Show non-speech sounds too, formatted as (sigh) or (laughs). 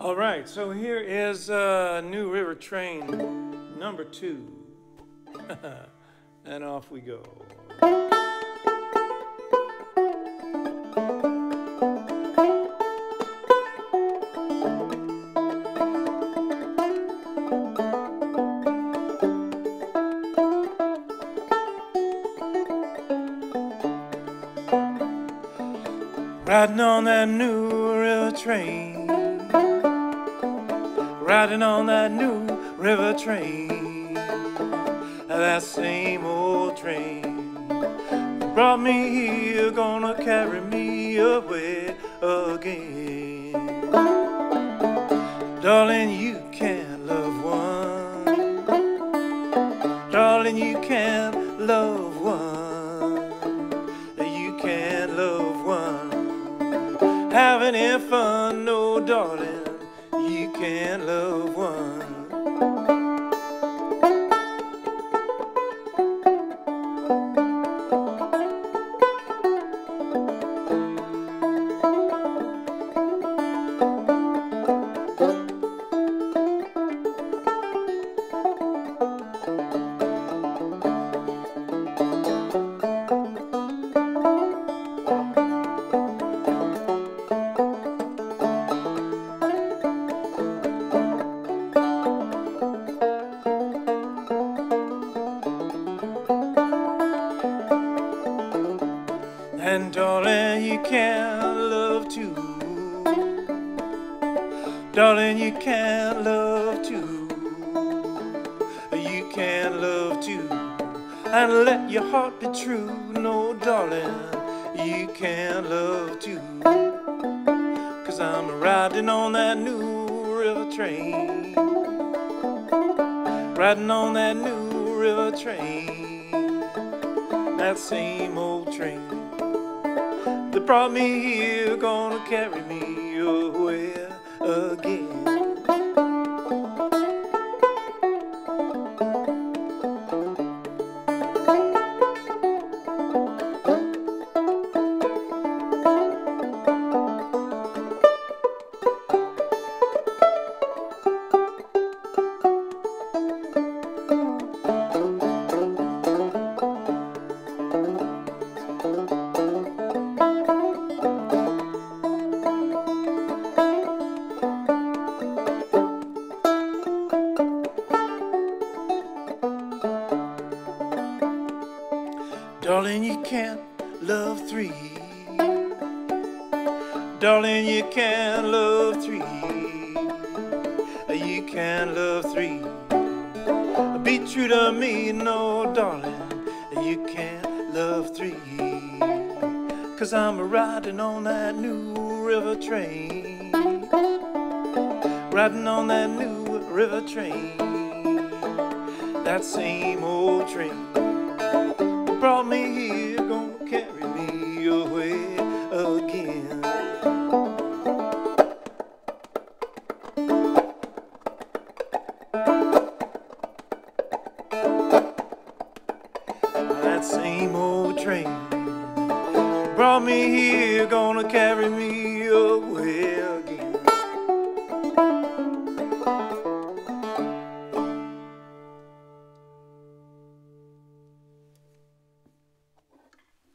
All right, so here is uh, New River Train number two. (laughs) and off we go. Riding on that New River train. Riding on that New River train. That same old train brought me here, gonna carry me away again. Darling, you can't love one. Darling, you can't love one. Any fun, no, darling. You can't love one. You can't love two. Darling, you can't love two. You can't love two. And let your heart be true. No, darling, you can't love two. Cause I'm riding on that new river train. Riding on that new river train. That same old train that brought me here, gonna carry me away again. Darling, you can't love three. Darling, you can't love three. You can't love three. Be true to me, no, darling. You can't love three. Cause I'm riding on that new river train. Riding on that new river train. That same old train brought me here, gonna carry me away again. That same old train brought me here, gonna carry me away.